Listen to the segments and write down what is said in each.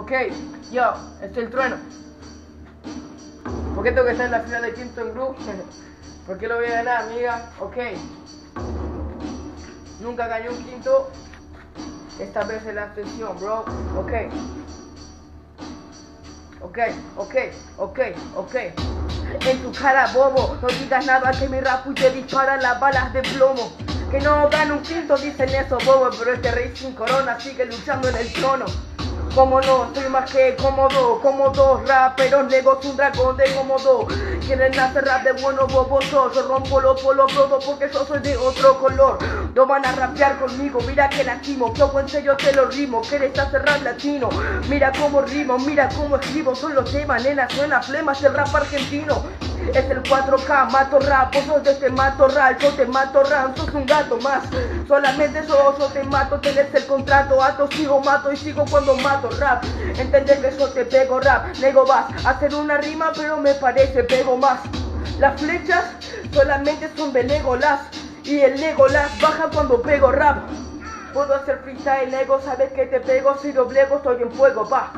Ok, yo, este es el trueno. ¿Por qué tengo que estar en la final de en Group? ¿Por qué lo voy a ganar, amiga? Ok. Nunca gané un quinto. Esta vez es la atención, bro. Ok. Ok, ok, ok, ok. En tu cara, bobo, no digas nada que me rapo y te disparan las balas de plomo. Que no gano un quinto, dicen eso, bobo, pero este rey sin corona sigue luchando en el trono. Como no, soy más que cómodo, como dos raperos, negos un dragón de cómodo. Quieren hacer rap de bueno, bobosos, yo rompo los polos todo porque yo soy de otro color. No van a rapear conmigo, mira que lastimo, que en serio te lo rimo, quieres hacer rap latino. Mira cómo rimo, mira cómo escribo, son los temas, nena, suena flemas el rap argentino. Es el 4K, mato rap, vos sos de este mato rap, yo te mato rap, sos un gato más. Solamente yo, yo te mato, tenés el contrato, ato, sigo, mato y sigo cuando mato rap. Entendés que yo te pego rap, nego vas hacer una rima, pero me parece pego más. Las flechas solamente son de Legolas y el Legolas baja cuando pego rap. Puedo hacer freestyle, nego, sabes que te pego, si doblego estoy en fuego, pa.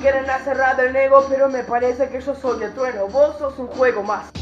Quieren hacer rap del nego, pero me parece que yo soy el trueno. Vos sos un juego más.